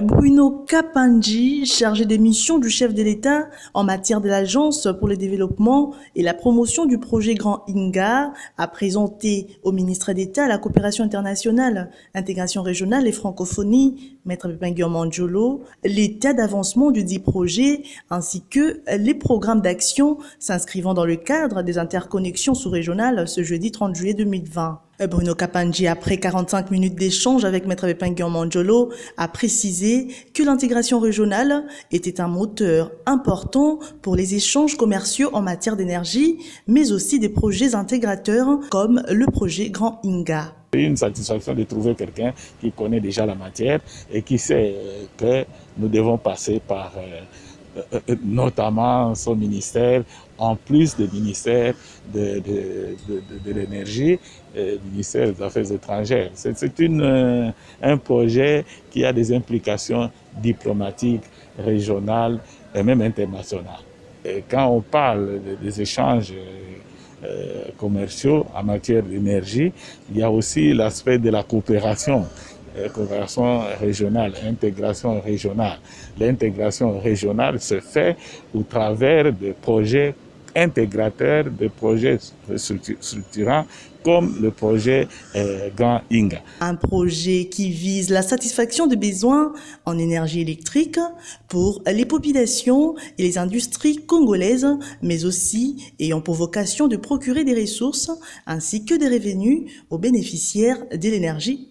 Bruno Kapanji, chargé des missions du chef de l'État en matière de l'Agence pour le développement et la promotion du projet Grand Inga, a présenté au ministre d'État la coopération internationale, intégration régionale et francophonie, Maître Pépin Mandjolo, l'état d'avancement du dit projet ainsi que les programmes d'action s'inscrivant dans le cadre des interconnexions sous-régionales ce jeudi 30 juillet 2020. Bruno Kapanji, après 45 minutes d'échange avec Maître Pépin Mandjolo, a précisé que l'intégration régionale était un moteur important pour les échanges commerciaux en matière d'énergie, mais aussi des projets intégrateurs comme le projet Grand Inga. Une satisfaction de trouver quelqu'un qui connaît déjà la matière et qui sait que nous devons passer par euh, euh, notamment son ministère, en plus du ministère de, de, de, l'énergie, le ministère des Affaires étrangères. C'est euh, un projet qui a des implications diplomatiques, régionales et même internationales. Quand on parle des échanges commerciaux en matière d'énergie, il y a aussi l'aspect de la coopération euh, coopération régionale, intégration régionale. L'intégration régionale se fait au travers de projets intégrateurs, de projets structurants comme le projet euh, Grand Inga. Un projet qui vise la satisfaction des besoins en énergie électrique pour les populations et les industries congolaises, mais aussi ayant pour vocation de procurer des ressources ainsi que des revenus aux bénéficiaires de l'énergie